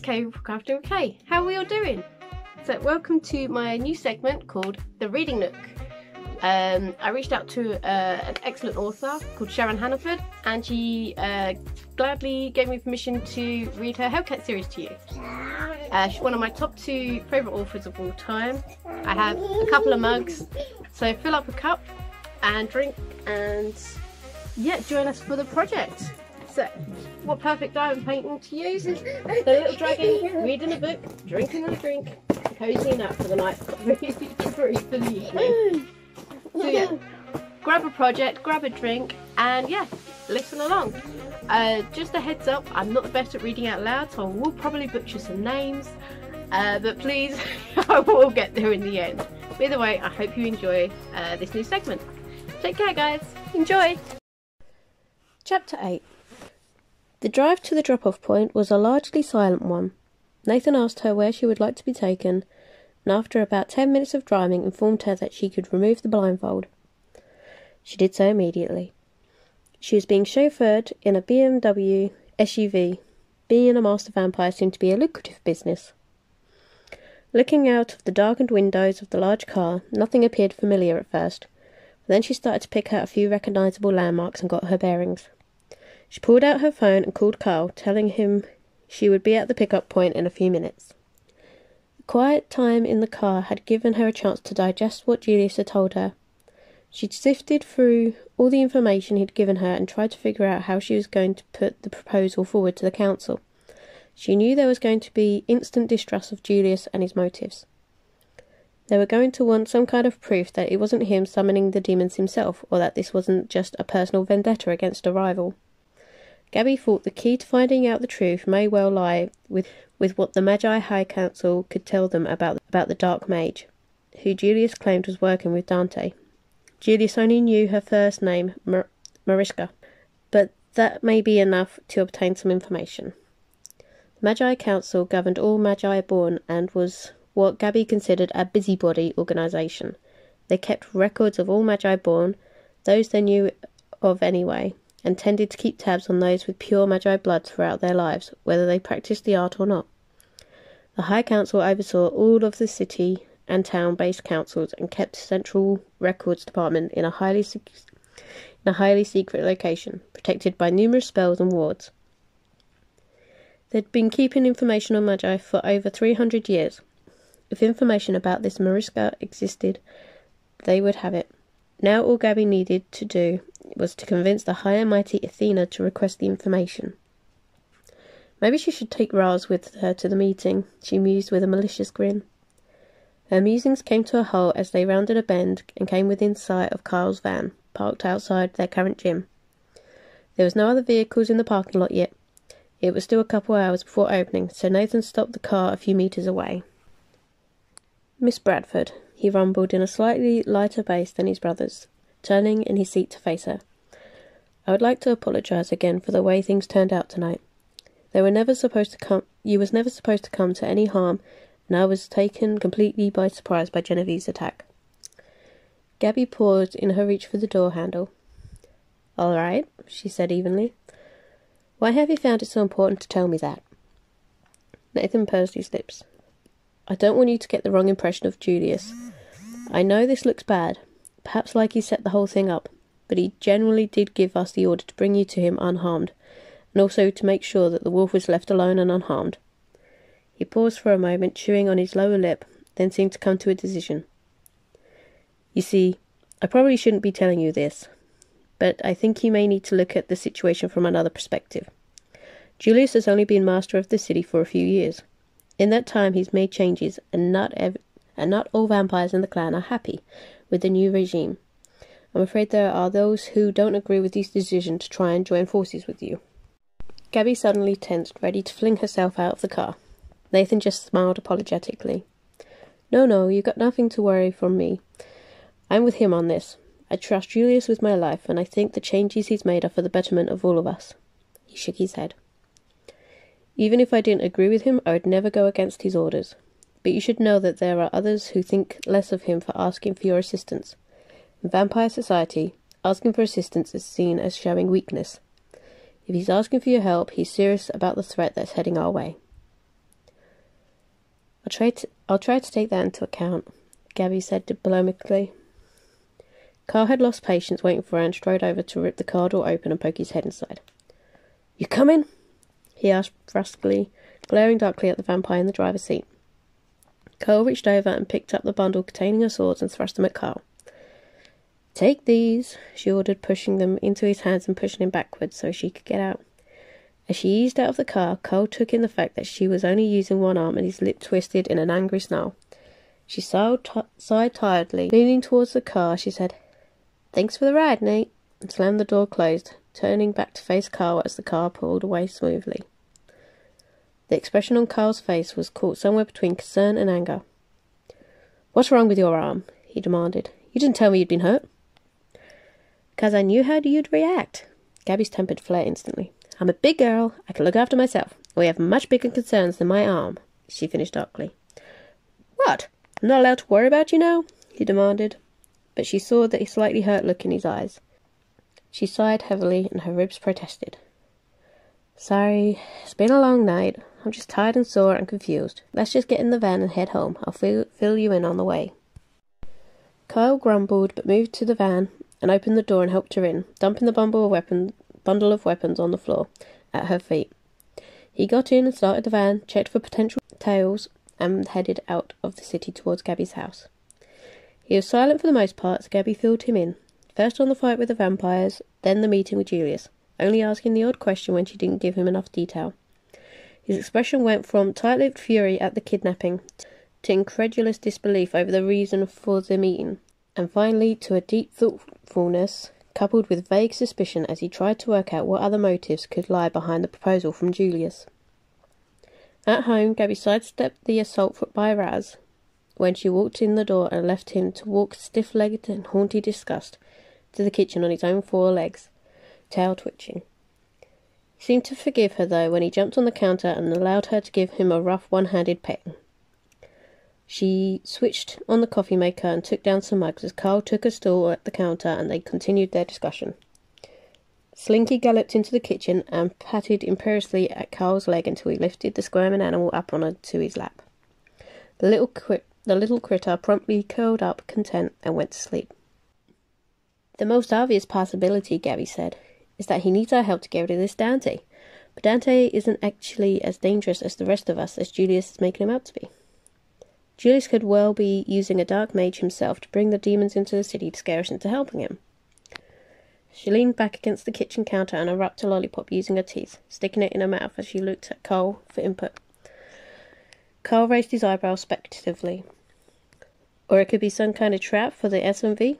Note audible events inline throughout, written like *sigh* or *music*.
it's Kay from Crafting with Kay. How are we all doing? So welcome to my new segment called The Reading Nook. Um, I reached out to uh, an excellent author called Sharon Hannaford and she uh, gladly gave me permission to read her Hellcat series to you. Uh, she's one of my top two favourite authors of all time. I have a couple of mugs, so fill up a cup and drink and yeah, join us for the project. So, what perfect diamond painting to use is *laughs* the little dragon reading a book, drinking a drink, cozying up for the night, ready to breathe for the evening. So yeah, grab a project, grab a drink, and yeah, listen along. Uh, just a heads up, I'm not the best at reading out loud, so I will probably butcher some names, uh, but please, *laughs* I will get there in the end. Either way, I hope you enjoy uh, this new segment. Take care, guys. Enjoy. Chapter 8 The drive to the drop off point was a largely silent one. Nathan asked her where she would like to be taken, and after about ten minutes of driving, informed her that she could remove the blindfold. She did so immediately. She was being chauffeured in a BMW SUV. Being a master vampire seemed to be a lucrative business. Looking out of the darkened windows of the large car, nothing appeared familiar at first. But then she started to pick out a few recognizable landmarks and got her bearings. She pulled out her phone and called Carl, telling him she would be at the pickup point in a few minutes. The quiet time in the car had given her a chance to digest what Julius had told her. She'd sifted through all the information he'd given her and tried to figure out how she was going to put the proposal forward to the council. She knew there was going to be instant distrust of Julius and his motives. They were going to want some kind of proof that it wasn't him summoning the demons himself, or that this wasn't just a personal vendetta against a rival. Gabby thought the key to finding out the truth may well lie with, with what the Magi High Council could tell them about, about the Dark Mage, who Julius claimed was working with Dante. Julius only knew her first name, Mar- Mariska, but that may be enough to obtain some information. The Magi Council governed all Magi born and was what Gabby considered a busybody organisation. They kept records of all Magi born, those they knew of anyway, and tended to keep tabs on those with pure Magi blood throughout their lives, whether they practiced the art or not. The High Council oversaw all of the city and town based councils and kept central records department in a highly in a highly secret location, protected by numerous spells and wards. They'd been keeping information on Magi for over 300 years. If information about this Mariska existed, they would have it. Now all Gabby needed to do was to convince the high and mighty Athena to request the information. Maybe she should take Raz with her to the meeting, she mused with a malicious grin. Her musings came to a halt as they rounded a bend and came within sight of Carl's van, parked outside their current gym. There was no other vehicles in the parking lot yet. It was still a couple of hours before opening, so Nathan stopped the car a few metres away. Miss Bradford, he rumbled in a slightly lighter bass than his brother's, turning in his seat to face her. I would like to apologise again for the way things turned out tonight. They were never supposed to come you was never supposed to come to any harm, and I was taken completely by surprise by Genevieve's attack. Gabby paused in her reach for the door handle. All right, she said evenly. Why have you found it so important to tell me that? Nathan pursed his lips. I don't want you to get the wrong impression of Julius. I know this looks bad, perhaps like he set the whole thing up, but he generally did give us the order to bring you to him unharmed, and also to make sure that the wolf was left alone and unharmed. He paused for a moment, chewing on his lower lip, then seemed to come to a decision. You see, I probably shouldn't be telling you this, but I think you may need to look at the situation from another perspective. Julius has only been master of the city for a few years. In that time, he's made changes, and not ev- and not all vampires in the clan are happy with the new regime. I'm afraid there are those who don't agree with this decision to try and join forces with you. Gabby suddenly tensed, ready to fling herself out of the car. Nathan just smiled apologetically. No, no, you've got nothing to worry from me. I'm with him on this. I trust Julius with my life, and I think the changes he's made are for the betterment of all of us. He shook his head. Even if I didn't agree with him, I would never go against his orders. But you should know that there are others who think less of him for asking for your assistance. In vampire society, asking for assistance is seen as showing weakness. If he's asking for your help, he's serious about the threat that's heading our way. I'll try to, I'll try to take that into account, Gabby said diplomatically. Carl had lost patience waiting for her and strode over to rip the car door open and poke his head inside. You coming? he asked brusquely, glaring darkly at the vampire in the driver's seat. Carl reached over and picked up the bundle containing her swords and thrust them at Carl. Take these, she ordered, pushing them into his hands and pushing him backwards so she could get out. As she eased out of the car, Carl took in the fact that she was only using one arm and his lip twisted in an angry snarl. She sighed, sighed tiredly. Leaning towards the car, she said, Thanks for the ride, Nate, and slammed the door closed, turning back to face Carl as the car pulled away smoothly. The expression on Carl's face was caught somewhere between concern and anger. What's wrong with your arm? he demanded. You didn't tell me you'd been hurt. Because I knew how you'd react. Gabby's temper flared instantly. I'm a big girl. I can look after myself. We have much bigger concerns than my arm, she finished darkly. What? I'm not allowed to worry about you now? he demanded but she saw the slightly hurt look in his eyes. She sighed heavily, and her ribs protested. Sorry, it's been a long night. I'm just tired and sore and confused. Let's just get in the van and head home. I'll fill, fill you in on the way. Kyle grumbled, but moved to the van and opened the door and helped her in, dumping the bundle of, weapon, bundle of weapons on the floor at her feet. He got in and started the van, checked for potential tails, and headed out of the city towards Gabby's house. He was silent for the most part, so Gabby filled him in. First on the fight with the vampires, then the meeting with Julius, only asking the odd question when she didn't give him enough detail. His expression went from tight lipped fury at the kidnapping to incredulous disbelief over the reason for the meeting, and finally to a deep thoughtfulness coupled with vague suspicion as he tried to work out what other motives could lie behind the proposal from Julius. At home, Gabby sidestepped the assault by Raz, when she walked in the door and left him to walk stiff legged in haughty disgust to the kitchen on his own four legs, tail twitching. He seemed to forgive her, though, when he jumped on the counter and allowed her to give him a rough one handed peck. She switched on the coffee maker and took down some mugs as Carl took a stool at the counter and they continued their discussion. Slinky galloped into the kitchen and patted imperiously at Carl's leg until he lifted the squirming animal up onto his lap. The little the little critter promptly curled up content and went to sleep. The most obvious possibility, Gabby said, is that he needs our help to get rid of this Dante. But Dante isn't actually as dangerous as the rest of us as Julius is making him out to be. Julius could well be using a dark mage himself to bring the demons into the city to scare us into helping him. She leaned back against the kitchen counter and unwrapped a lollipop using her teeth, sticking it in her mouth as she looked at Cole for input. Carl raised his eyebrows speculatively. Or it could be some kind of trap for the SMV.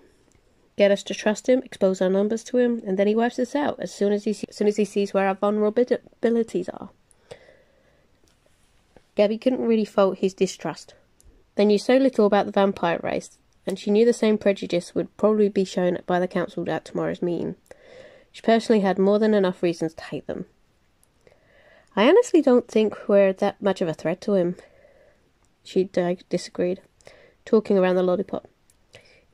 Get us to trust him, expose our numbers to him, and then he wipes us out as soon as he, as soon as he sees where our vulnerabilities are. Gabby couldn't really fault his distrust. They knew so little about the vampire race, and she knew the same prejudice would probably be shown by the council at tomorrow's meeting. She personally had more than enough reasons to hate them. I honestly don't think we're that much of a threat to him, she disagreed, talking around the lollipop.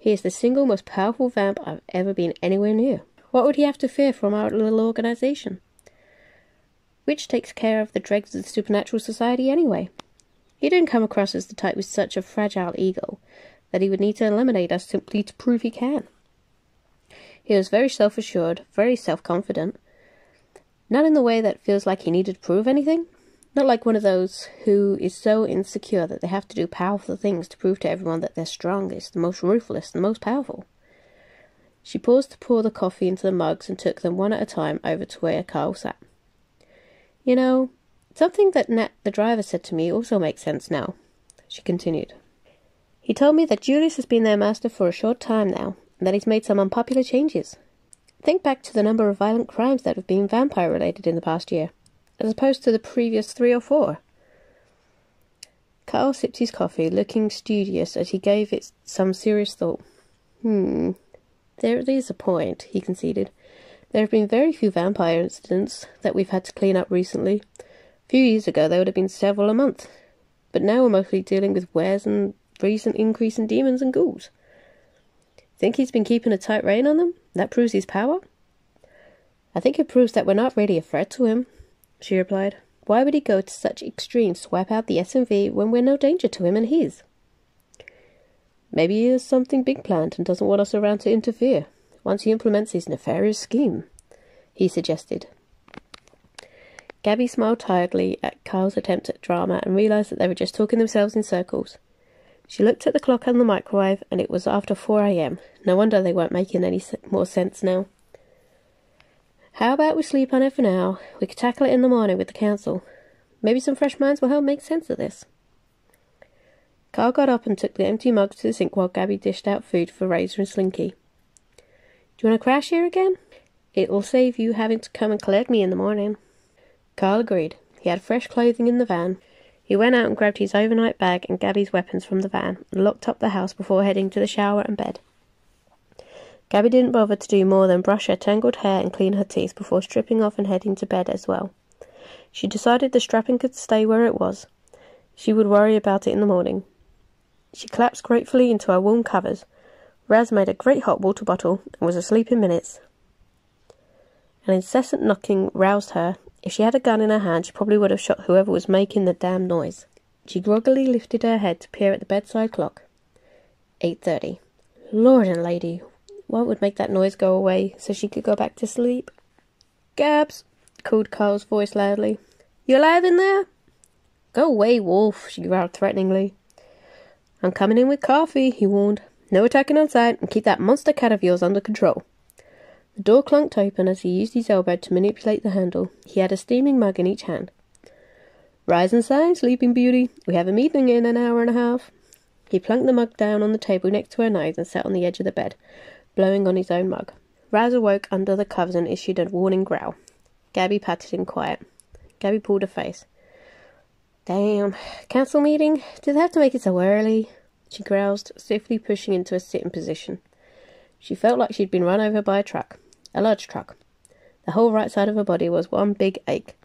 He is the single most powerful vamp I've ever been anywhere near. What would he have to fear from our little organization? Which takes care of the dregs of the supernatural society anyway. He didn't come across as the type with such a fragile ego that he would need to eliminate us simply to prove he can. He was very self assured, very self confident. Not in the way that feels like he needed to prove anything, not like one of those who is so insecure that they have to do powerful things to prove to everyone that they're strongest, the most ruthless, the most powerful. She paused to pour the coffee into the mugs and took them one at a time over to where Carl sat. You know, something that Nat the driver said to me also makes sense now, she continued. He told me that Julius has been their master for a short time now, and that he's made some unpopular changes. Think back to the number of violent crimes that have been vampire related in the past year as opposed to the previous three or four. Carl sipped his coffee, looking studious as he gave it some serious thought. Hmm, there is a point, he conceded. There have been very few vampire incidents that we've had to clean up recently. A few years ago there would have been several a month, but now we're mostly dealing with weres and recent increase in demons and ghouls. Think he's been keeping a tight rein on them? That proves his power? I think it proves that we're not really a threat to him, she replied. Why would he go to such extremes to wipe out the SMV when we're no danger to him and his? Maybe he has something big planned and doesn't want us around to interfere once he implements his nefarious scheme, he suggested. Gabby smiled tiredly at Kyle's attempt at drama and realized that they were just talking themselves in circles. She looked at the clock on the microwave, and it was after 4 a.m. No wonder they weren't making any more sense now. How about we sleep on it for now? We could tackle it in the morning with the council. Maybe some fresh minds will help make sense of this. Carl got up and took the empty mugs to the sink while Gabby dished out food for Razor and Slinky. Do you want to crash here again? It'll save you having to come and collect me in the morning. Carl agreed. He had fresh clothing in the van. He went out and grabbed his overnight bag and Gabby's weapons from the van and locked up the house before heading to the shower and bed. Gabby didn't bother to do more than brush her tangled hair and clean her teeth before stripping off and heading to bed as well. She decided the strapping could stay where it was. She would worry about it in the morning. She collapsed gratefully into her warm covers. Raz made a great hot water bottle and was asleep in minutes. An incessant knocking roused her. If she had a gun in her hand, she probably would have shot whoever was making the damn noise. She groggily lifted her head to peer at the bedside clock. Eight thirty. Lord and lady, what would make that noise go away so she could go back to sleep? Gabs, called Carl's voice loudly. You alive in there? Go away, Wolf, she growled threateningly. I'm coming in with coffee, he warned. No attacking on sight, and keep that monster cat of yours under control. The door clunked open as he used his elbow to manipulate the handle. He had a steaming mug in each hand. Rise and shine, sleeping beauty. We have a meeting in an hour and a half. He plunked the mug down on the table next to her nose and sat on the edge of the bed, blowing on his own mug. Raz awoke under the covers and issued a warning growl. Gabby patted him quiet. Gabby pulled a face. Damn. Council meeting? Did they have to make it so early? She groused, stiffly pushing into a sitting position. She felt like she'd been run over by a truck. A large truck. The whole right side of her body was one big ache.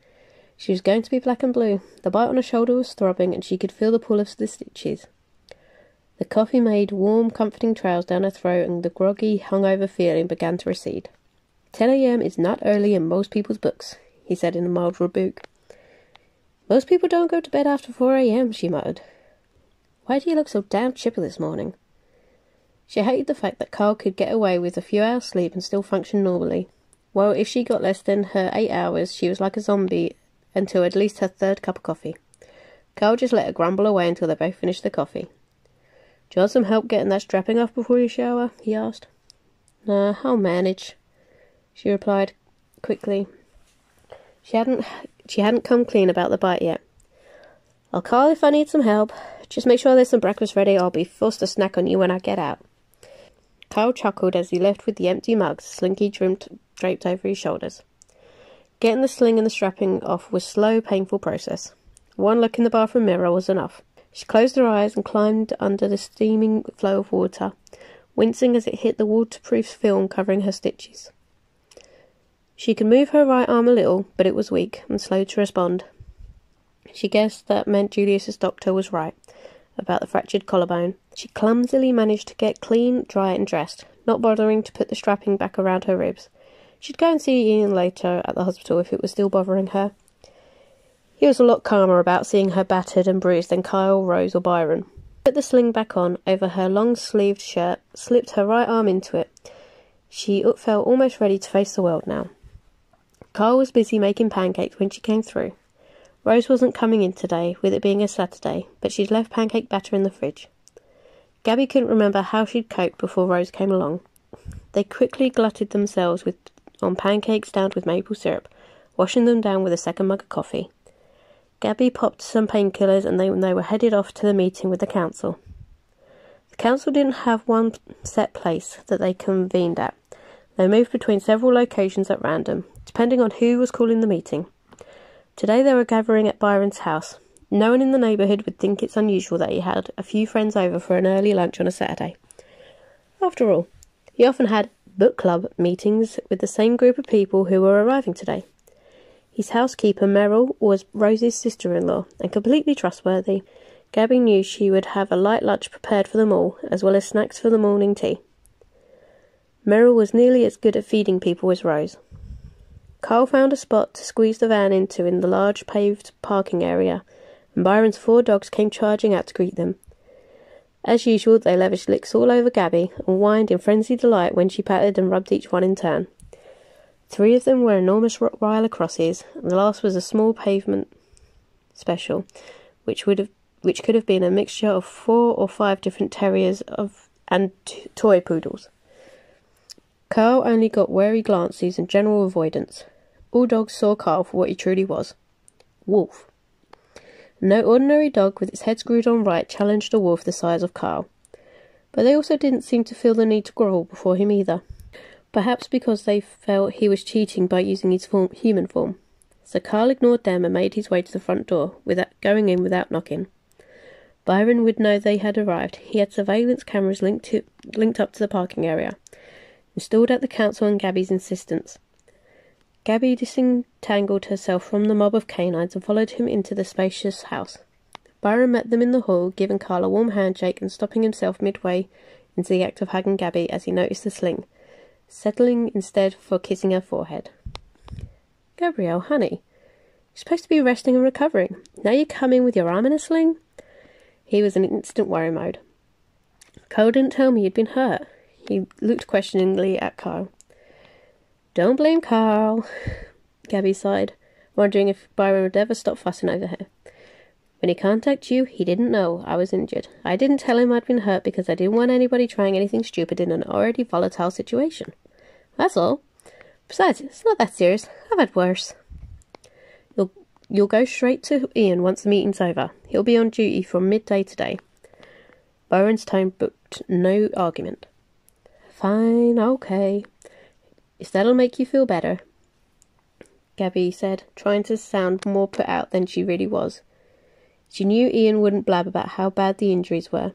She was going to be black and blue. The bite on her shoulder was throbbing, and she could feel the pull of the stitches. The coffee made warm, comforting trails down her throat, and the groggy, hungover feeling began to recede. 10 a.m. is not early in most people's books, he said in a mild rebuke. Most people don't go to bed after 4 a.m., she muttered. Why do you look so damn chipper this morning? She hated the fact that Carl could get away with a few hours' sleep and still function normally. Well, if she got less than her eight hours, she was like a zombie until at least her third cup of coffee. Carl just let her grumble away until they both finished the coffee. Do you want some help getting that strapping off before you shower? he asked. Nah, I'll manage, she replied quickly. She hadn't she hadn't come clean about the bite yet. I'll call if I need some help. Just make sure there's some breakfast ready. I'll be forced to snack on you when I get out. Kyle chuckled as he left with the empty mugs, slinky trimmed, draped over his shoulders. Getting the sling and the strapping off was slow, painful process. One look in the bathroom mirror was enough. She closed her eyes and climbed under the steaming flow of water, wincing as it hit the waterproof film covering her stitches. She could move her right arm a little, but it was weak and slow to respond. She guessed that meant Julius's doctor was right about the fractured collarbone. She clumsily managed to get clean, dry, and dressed, not bothering to put the strapping back around her ribs. She'd go and see Ian later at the hospital if it was still bothering her. He was a lot calmer about seeing her battered and bruised than Kyle, Rose, or Byron. Put the sling back on over her long sleeved shirt, slipped her right arm into it. She felt almost ready to face the world now. Kyle was busy making pancakes when she came through. Rose wasn't coming in today, with it being a Saturday, but she'd left pancake batter in the fridge. Gabby couldn't remember how she'd coped before Rose came along. They quickly glutted themselves with on pancakes downed with maple syrup, washing them down with a second mug of coffee. Gabby popped some painkillers and they, they were headed off to the meeting with the council. The council didn't have one set place that they convened at. They moved between several locations at random, depending on who was calling the meeting. Today they were gathering at Byron's house. No one in the neighbourhood would think it's unusual that he had a few friends over for an early lunch on a Saturday. After all, he often had book club meetings with the same group of people who were arriving today. His housekeeper, Merrill, was Rose's sister in law and completely trustworthy. Gabby knew she would have a light lunch prepared for them all, as well as snacks for the morning tea. Merrill was nearly as good at feeding people as Rose. Carl found a spot to squeeze the van into in the large paved parking area, and Byron's four dogs came charging out to greet them. As usual, they lavished licks all over Gabby and whined in frenzied delight when she patted and rubbed each one in turn. Three of them were enormous Rottweiler crosses, and the last was a small pavement special, which would have which could have been a mixture of four or five different terriers of and t- toy poodles. Carl only got wary glances and general avoidance. All dogs saw Carl for what he truly was wolf. No ordinary dog with its head screwed on right challenged a wolf the size of Carl. But they also didn't seem to feel the need to grovel before him either. Perhaps because they felt he was cheating by using his form, human form. So Carl ignored them and made his way to the front door, without going in without knocking. Byron would know they had arrived. He had surveillance cameras linked to, linked up to the parking area, installed at the council on Gabby's insistence. Gabby disentangled herself from the mob of canines and followed him into the spacious house. Byron met them in the hall, giving Carl a warm handshake and stopping himself midway into the act of hugging Gabby as he noticed the sling, settling instead for kissing her forehead. Gabrielle, honey, you're supposed to be resting and recovering. Now you come in with your arm in a sling? He was in instant worry mode. Cole didn't tell me you'd been hurt. He looked questioningly at Carl. Don't blame Carl, *sighs* Gabby sighed, wondering if Byron would ever stop fussing over her. When he contacted you, he didn't know I was injured. I didn't tell him I'd been hurt because I didn't want anybody trying anything stupid in an already volatile situation. That's all. Besides, it's not that serious. I've had worse. You'll You'll go straight to Ian once the meeting's over. He'll be on duty from midday today. Byron's tone booked no argument. Fine, okay. If that'll make you feel better, Gabby said, trying to sound more put out than she really was. She knew Ian wouldn't blab about how bad the injuries were.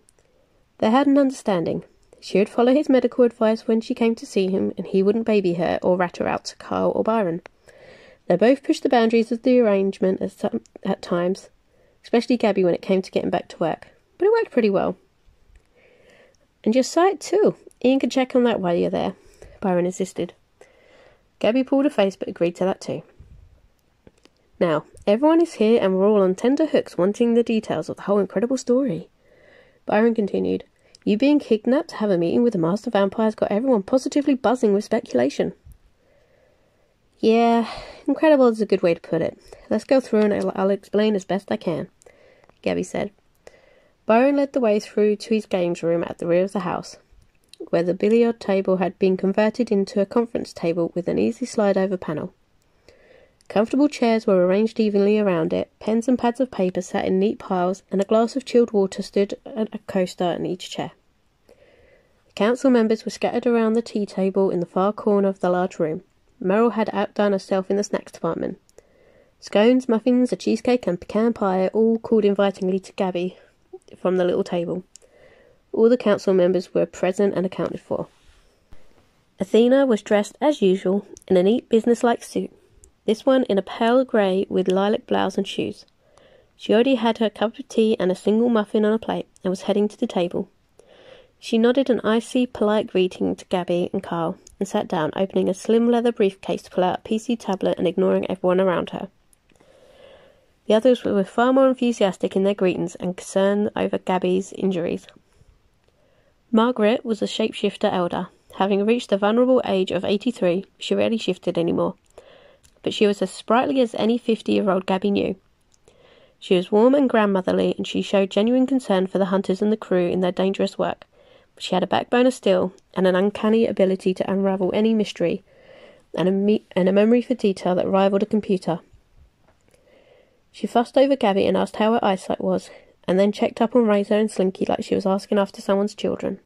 They had an understanding. She would follow his medical advice when she came to see him, and he wouldn't baby her or rat her out to Carl or Byron. They both pushed the boundaries of the arrangement at, some, at times, especially Gabby when it came to getting back to work. But it worked pretty well. And your sight, too. Ian can check on that while you're there, Byron insisted. Gabby pulled a face but agreed to that too. Now, everyone is here and we're all on tender hooks wanting the details of the whole incredible story. Byron continued, You being kidnapped to have a meeting with the master Vampire has got everyone positively buzzing with speculation. Yeah, incredible is a good way to put it. Let's go through and I'll, I'll explain as best I can, Gabby said. Byron led the way through to his games room at the rear of the house, where the billiard table had been converted into a conference table with an easy slide over panel. Comfortable chairs were arranged evenly around it, pens and pads of paper sat in neat piles, and a glass of chilled water stood at a coaster in each chair. The council members were scattered around the tea table in the far corner of the large room. Merrill had outdone herself in the snacks department. Scones, muffins, a cheesecake, and pecan pie all called invitingly to Gabby from the little table. All the council members were present and accounted for. Athena was dressed as usual in a neat businesslike suit, this one in a pale grey with lilac blouse and shoes. She already had her cup of tea and a single muffin on a plate and was heading to the table. She nodded an icy, polite greeting to Gabby and Carl and sat down, opening a slim leather briefcase to pull out a PC tablet and ignoring everyone around her. The others were far more enthusiastic in their greetings and concern over Gabby's injuries. Margaret was a shapeshifter elder. Having reached the vulnerable age of 83, she rarely shifted anymore. But she was as sprightly as any 50 year old Gabby knew. She was warm and grandmotherly, and she showed genuine concern for the hunters and the crew in their dangerous work. She had a backbone of steel and an uncanny ability to unravel any mystery, and a, me- and a memory for detail that rivaled a computer. She fussed over Gabby and asked how her eyesight was, and then checked up on Razor and Slinky like she was asking after someone's children.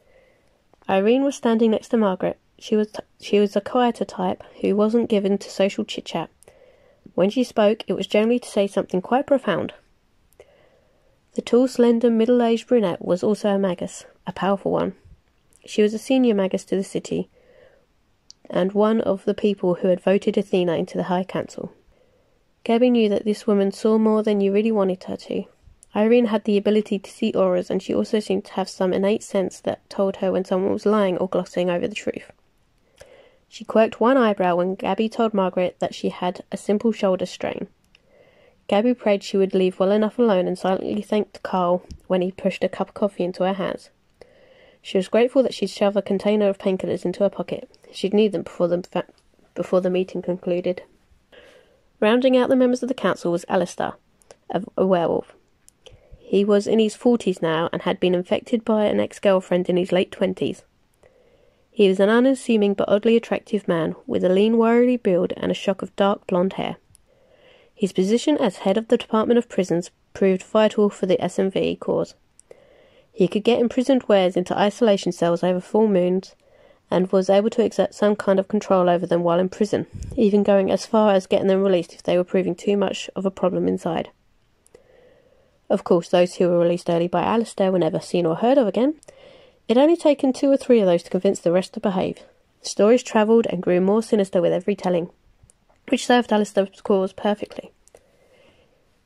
Irene was standing next to Margaret. She was t- she was a quieter type who wasn't given to social chit chat. When she spoke, it was generally to say something quite profound. The tall, slender, middle-aged brunette was also a magus, a powerful one. She was a senior magus to the city, and one of the people who had voted Athena into the High Council. Gabby knew that this woman saw more than you really wanted her to. Irene had the ability to see auras, and she also seemed to have some innate sense that told her when someone was lying or glossing over the truth. She quirked one eyebrow when Gabby told Margaret that she had a simple shoulder strain. Gabby prayed she would leave well enough alone and silently thanked Carl when he pushed a cup of coffee into her hands. She was grateful that she'd shove a container of painkillers into her pocket. She'd need them before the fa- before the meeting concluded. Rounding out the members of the council was Alistair, a, a werewolf. He was in his forties now and had been infected by an ex-girlfriend in his late twenties. He was an unassuming but oddly attractive man with a lean, wiry build and a shock of dark blonde hair. His position as head of the Department of Prisons proved vital for the SMV cause. He could get imprisoned weres into isolation cells over full moons and was able to exert some kind of control over them while in prison, even going as far as getting them released if they were proving too much of a problem inside. Of course, those who were released early by Alistair were never seen or heard of again. It only taken two or three of those to convince the rest to behave. The stories travelled and grew more sinister with every telling, which served Alistair's cause perfectly.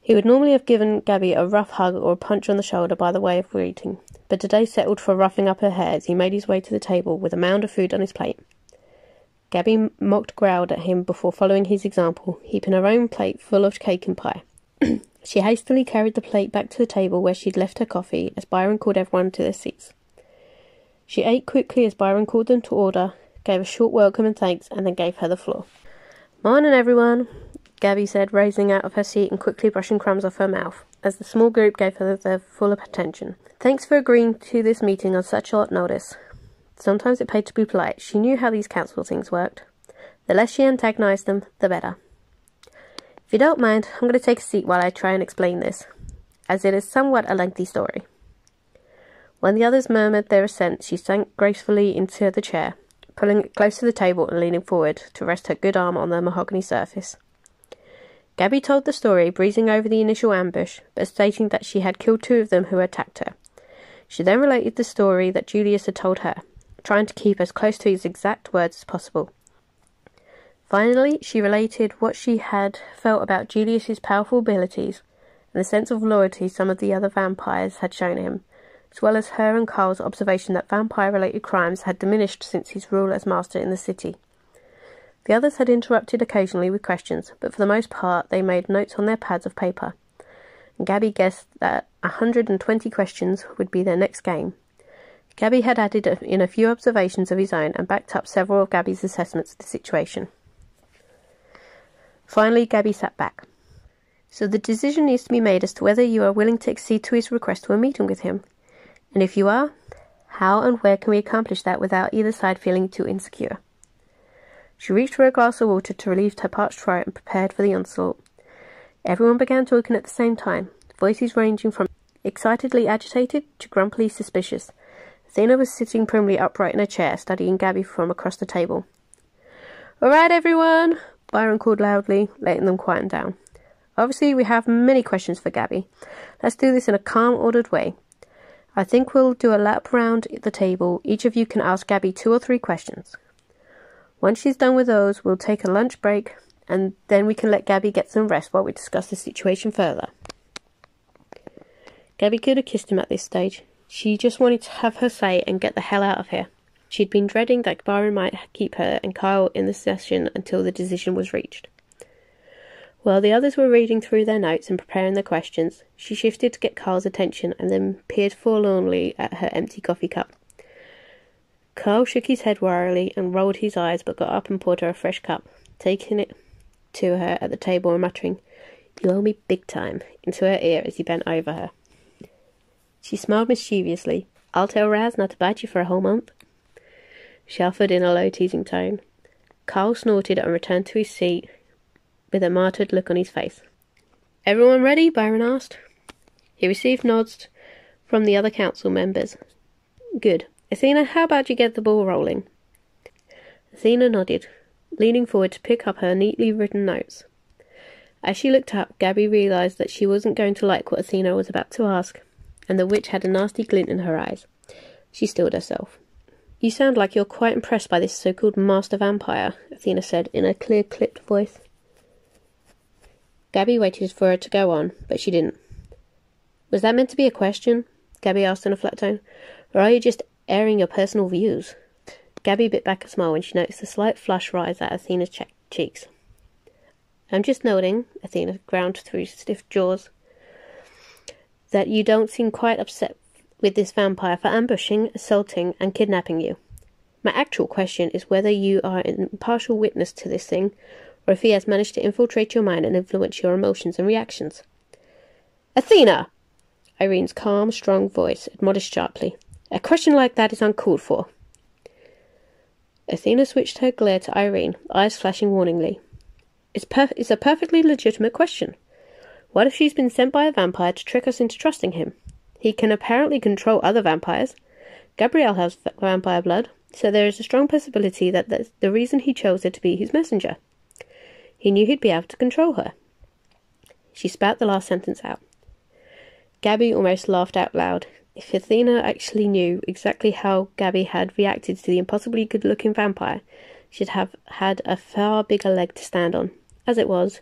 He would normally have given Gabby a rough hug or a punch on the shoulder by the way of greeting, but today settled for roughing up her hair as he made his way to the table with a mound of food on his plate. Gabby mocked growled at him before following his example, heaping her own plate full of cake and pie. *clears throat* she hastily carried the plate back to the table where she'd left her coffee as Byron called everyone to their seats. She ate quickly as Byron called them to order, gave a short welcome and thanks, and then gave her the floor. Morning, everyone, Gabby said, raising out of her seat and quickly brushing crumbs off her mouth, as the small group gave her their full attention. Thanks for agreeing to this meeting on such short notice. Sometimes it paid to be polite. She knew how these council things worked. The less she antagonized them, the better. If you don't mind, I'm going to take a seat while I try and explain this, as it is somewhat a lengthy story. When the others murmured their assent, she sank gracefully into the chair, pulling it close to the table and leaning forward to rest her good arm on the mahogany surface. Gabby told the story, breezing over the initial ambush, but stating that she had killed two of them who attacked her. She then related the story that Julius had told her, trying to keep as close to his exact words as possible. Finally, she related what she had felt about Julius's powerful abilities and the sense of loyalty some of the other vampires had shown him, as well as her and Carl's observation that vampire related crimes had diminished since his rule as master in the city. The others had interrupted occasionally with questions, but for the most part they made notes on their pads of paper. Gabby guessed that a hundred and twenty questions would be their next game. Gabby had added in a few observations of his own and backed up several of Gabby's assessments of the situation. Finally, Gabby sat back. So the decision needs to be made as to whether you are willing to accede to his request to a meeting with him. And if you are, how and where can we accomplish that without either side feeling too insecure? She reached for a glass of water to relieve her parched throat and prepared for the onslaught. Everyone began talking at the same time, voices ranging from excitedly agitated to grumpily suspicious. Athena was sitting primly upright in a chair, studying Gabby from across the table. All right, everyone, Byron called loudly, letting them quieten down. Obviously, we have many questions for Gabby. Let's do this in a calm, ordered way. I think we'll do a lap round the table. Each of you can ask Gabby two or three questions. Once she's done with those, we'll take a lunch break and then we can let Gabby get some rest while we discuss the situation further. Gabby could have kissed him at this stage. She just wanted to have her say and get the hell out of here. She'd been dreading that Byron might keep her and Kyle in the session until the decision was reached. While the others were reading through their notes and preparing their questions, she shifted to get Carl's attention and then peered forlornly at her empty coffee cup. Carl shook his head wearily and rolled his eyes, but got up and poured her a fresh cup, taking it to her at the table and muttering, You owe me big time, into her ear as he bent over her. She smiled mischievously. I'll tell Raz not to bite you for a whole month. She offered in a low, teasing tone. Carl snorted and returned to his seat with a martyred look on his face. Everyone ready? Byron asked. He received nods from the other council members. Good. Athena, how about you get the ball rolling? Athena nodded, leaning forward to pick up her neatly written notes. As she looked up, Gabby realized that she wasn't going to like what Athena was about to ask, and the witch had a nasty glint in her eyes. She stilled herself. You sound like you're quite impressed by this so called master vampire, Athena said in a clear, clipped voice. Gabby waited for her to go on, but she didn't. Was that meant to be a question? Gabby asked in a flat tone. Or are you just airing your personal views. Gabby bit back a smile when she noticed a slight flush rise at Athena's che- cheeks. I'm just noting, Athena ground through stiff jaws, that you don't seem quite upset with this vampire for ambushing, assaulting, and kidnapping you. My actual question is whether you are an impartial witness to this thing, or if he has managed to infiltrate your mind and influence your emotions and reactions. Athena! Irene's calm, strong voice admonished sharply. A question like that is uncalled for. Athena switched her glare to Irene, eyes flashing warningly. It's, it's a perfectly legitimate question. What if she's been sent by a vampire to trick us into trusting him? He can apparently control other vampires. Gabrielle has vampire blood, so there is a strong possibility that the reason he chose her to be his messenger. He knew he'd be able to control her. She spat the last sentence out. Gabby almost laughed out loud. If Athena actually knew exactly how Gabby had reacted to the impossibly good looking vampire, she'd have had a far bigger leg to stand on. As it was,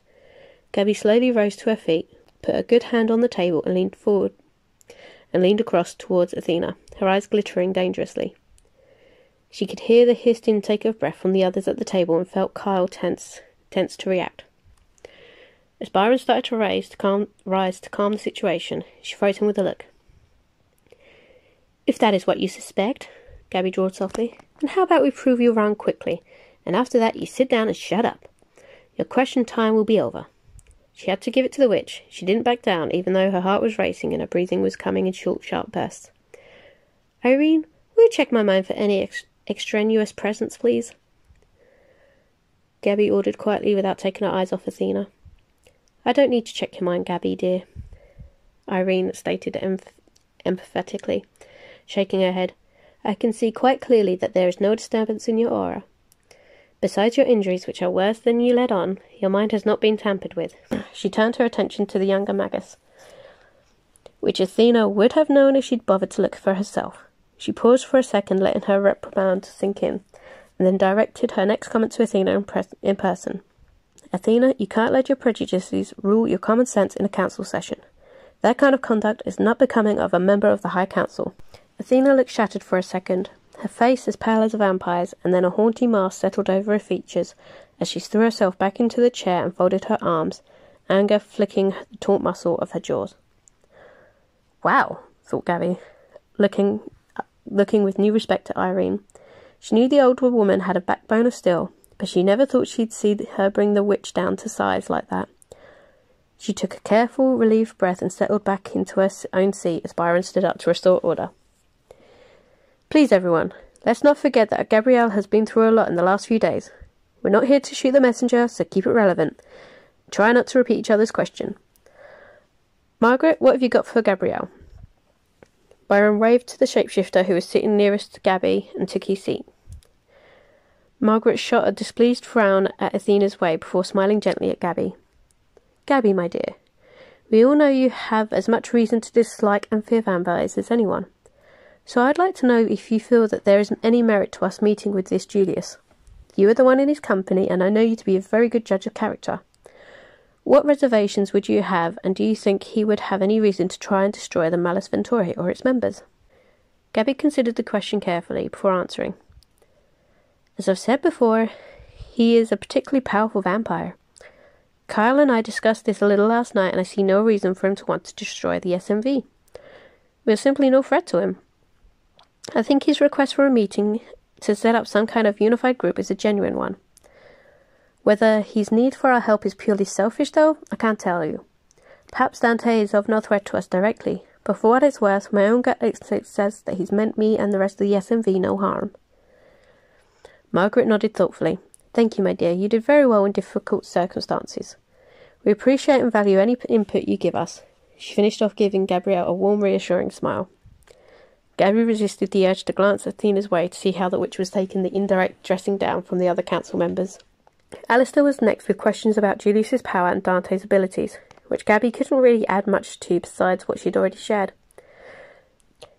Gabby slowly rose to her feet, put a good hand on the table, and leaned forward and leaned across towards Athena, her eyes glittering dangerously. She could hear the hissed intake of breath from the others at the table and felt Kyle tense, tense to react. As Byron started to rise to calm, rise to calm the situation, she froze him with a look. If that is what you suspect, Gabby drawled softly, then how about we prove you wrong quickly, and after that you sit down and shut up. Your question time will be over. She had to give it to the witch. She didn't back down, even though her heart was racing and her breathing was coming in short, sharp bursts. Irene, will you check my mind for any ex- extraneous presence, please? Gabby ordered quietly without taking her eyes off Athena. I don't need to check your mind, Gabby, dear. Irene stated emph- empathetically, shaking her head. I can see quite clearly that there is no disturbance in your aura. Besides your injuries, which are worse than you let on, your mind has not been tampered with. *sighs* She turned her attention to the younger Magus, which Athena would have known if she'd bothered to look for herself. She paused for a second, letting her reprimand sink in, and then directed her next comment to Athena in, pres- in person. Athena, you can't let your prejudices rule your common sense in a council session. That kind of conduct is not becoming of a member of the High Council. Athena looked shattered for a second, her face as pale as a vampire's, and then a haunting mask settled over her features as she threw herself back into the chair and folded her arms, anger flicking the taut muscle of her jaws. Wow, thought Gabby, looking, uh, looking with new respect at Irene. She knew the old woman had a backbone of steel, but she never thought she'd see her bring the witch down to size like that. She took a careful, relieved breath and settled back into her own seat as Byron stood up to restore order. Please, everyone, let's not forget that Gabrielle has been through a lot in the last few days. We're not here to shoot the messenger, so keep it relevant. Try not to repeat each other's question. Margaret, what have you got for Gabrielle? Byron waved to the shapeshifter who was sitting nearest to Gabby and took his seat. Margaret shot a displeased frown at Athena's way before smiling gently at Gabby. Gabby, my dear, we all know you have as much reason to dislike and fear vampires as anyone. So I'd like to know if you feel that there isn't any merit to us meeting with this Julius. You are the one in his company, and I know you to be a very good judge of character. What reservations would you have, and do you think he would have any reason to try and destroy the Malus Venturi or its members? Gabby considered the question carefully before answering. As I've said before, he is a particularly powerful vampire. Kyle and I discussed this a little last night, and I see no reason for him to want to destroy the SMV. We are simply no threat to him. I think his request for a meeting to set up some kind of unified group is a genuine one. Whether his need for our help is purely selfish, though, I can't tell you. Perhaps Dante is of no threat to us directly, but for what it's worth, my own gut instinct says that he's meant me and the rest of the SMV no harm. Margaret nodded thoughtfully. Thank you, my dear. You did very well in difficult circumstances. We appreciate and value any input you give us. She finished off giving Gabrielle a warm, reassuring smile. Gabby resisted the urge to glance Athena's way to see how the witch was taking the indirect dressing down from the other council members. Alistair was next with questions about Julius's power and Dante's abilities, which Gabby couldn't really add much to besides what she'd already shared.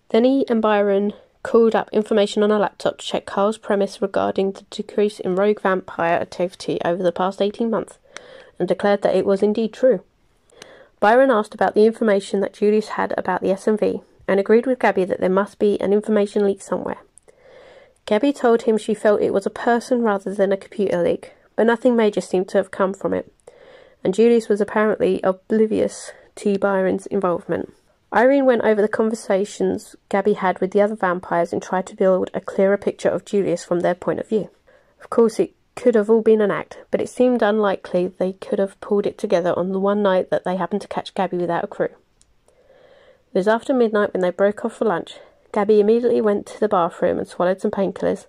Then he and Byron called up information on a laptop to check Carl's premise regarding the decrease in rogue vampire activity over the past 18 months, and declared that it was indeed true. Byron asked about the information that Julius had about the SMV, and agreed with Gabby that there must be an information leak somewhere. Gabby told him she felt it was a person rather than a computer leak, but nothing major seemed to have come from it, and Julius was apparently oblivious to Byron's involvement. Irene went over the conversations Gabby had with the other vampires and tried to build a clearer picture of Julius from their point of view. Of course, it could have all been an act, but it seemed unlikely they could have pulled it together on the one night that they happened to catch Gabby without a crew. It was after midnight when they broke off for lunch. Gabby immediately went to the bathroom and swallowed some painkillers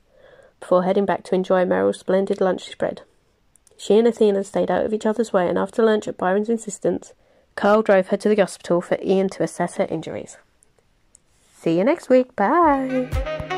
before heading back to enjoy Meryl's splendid lunch spread. She and Athena stayed out of each other's way, and after lunch, at Byron's insistence, Carl drove her to the hospital for Ian to assess her injuries. See you next week. Bye.